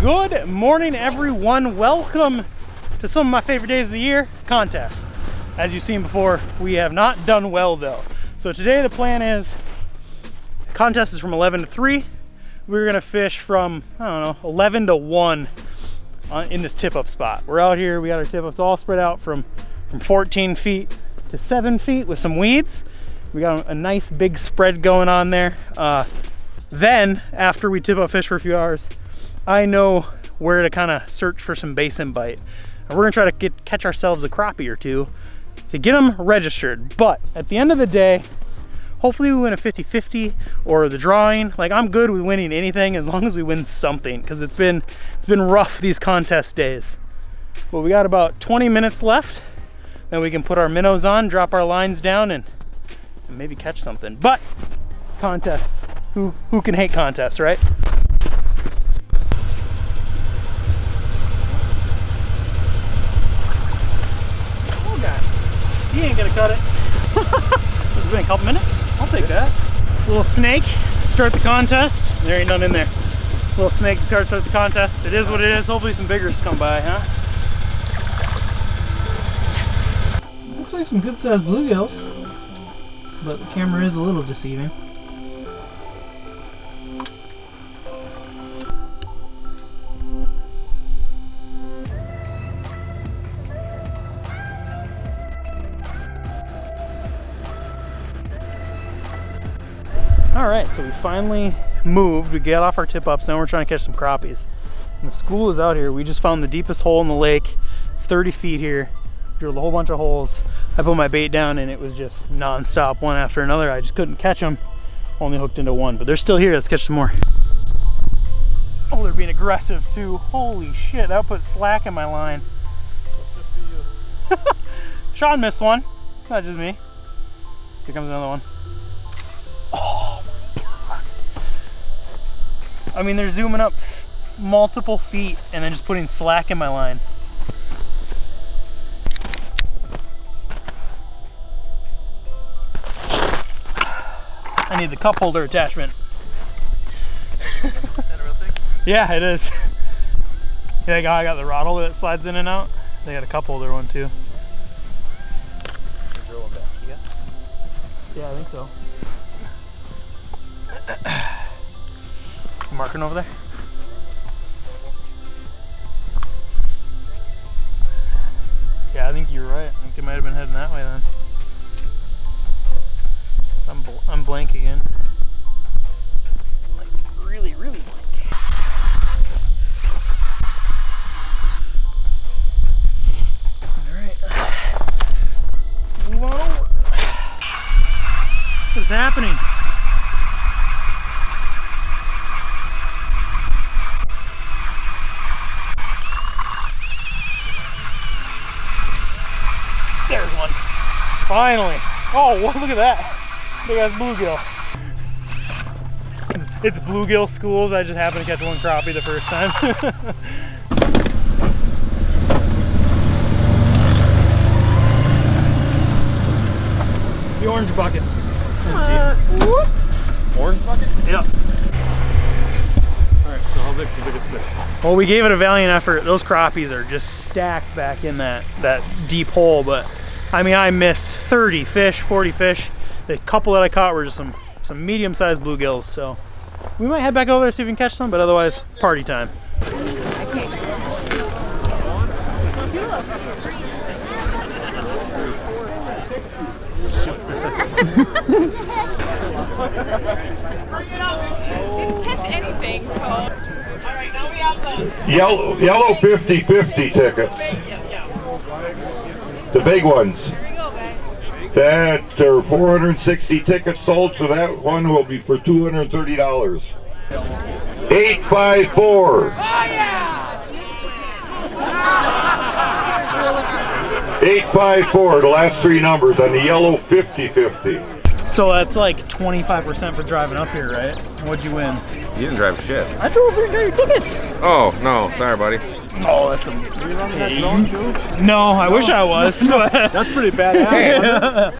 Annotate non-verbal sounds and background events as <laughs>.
Good morning, everyone. Welcome to some of my favorite days of the year, contests. As you've seen before, we have not done well though. So today the plan is, contest is from 11 to 3. We're gonna fish from, I don't know, 11 to 1 on, in this tip-up spot. We're out here, we got our tip-ups all spread out from, from 14 feet to seven feet with some weeds. We got a nice big spread going on there. Uh, then, after we tip up fish for a few hours, I know where to kind of search for some basin bite. And we're gonna try to get catch ourselves a crappie or two to get them registered. But at the end of the day, hopefully we win a 50-50 or the drawing. Like I'm good with winning anything as long as we win something because it's been it's been rough these contest days. But we got about 20 minutes left. Then we can put our minnows on, drop our lines down and, and maybe catch something. But contests, who who can hate contests, right? He ain't gonna cut it. <laughs> it's been a couple minutes. I'll take that. Little snake, start the contest. There ain't none in there. Little snake starts start the contest. It is what it is. Hopefully some biggers come by, huh? Looks like some good sized bluegills. But the camera is a little deceiving. All right, so we finally moved. We get off our tip ups. Now we're trying to catch some crappies. And the school is out here. We just found the deepest hole in the lake. It's 30 feet here. Drilled a whole bunch of holes. I put my bait down and it was just non-stop, one after another. I just couldn't catch them. Only hooked into one, but they're still here. Let's catch some more. Oh, they're being aggressive too. Holy shit, that put slack in my line. <laughs> Sean missed one. It's not just me. Here comes another one. I mean, they're zooming up multiple feet and then just putting slack in my line. I need the cup holder attachment. yeah, it is. <laughs> Yeah, I got the rod holder that slides in and out. They got a cup holder one too. Yeah, I think so. Marking over there? Yeah, I think you're right. I think they might have been heading that way then. I'm, bl I'm blank again. Like, really, really blank. Alright. Let's move on over. What's happening? There's one. Finally. Oh, <laughs> look at that. Big ass bluegill. It's bluegill schools. I just happened to catch one crappie the first time. <laughs> the orange buckets. Uh, Orange bucket? Yep. Alright, so how big's the biggest fish? Well, we gave it a valiant effort. Those crappies are just stacked back in that, that deep hole, but I mean, I missed 30 fish, 40 fish. The couple that I caught were just some, some medium-sized bluegills, so we might head back over there see if we can catch some, but otherwise, party time. Yellow, yellow 50-50 tickets. The big ones. That uh, are 460 tickets sold, so that one will be for $230. 854. Oh, yeah. 854, the last three numbers on the yellow 50-50. So that's like 25% for driving up here, right? What'd you win? You didn't drive shit. I drove here and got your tickets. Oh, no. Sorry, buddy. Oh, that's some. No, I wish I was. but- <laughs> That's pretty badass. <laughs> <laughs>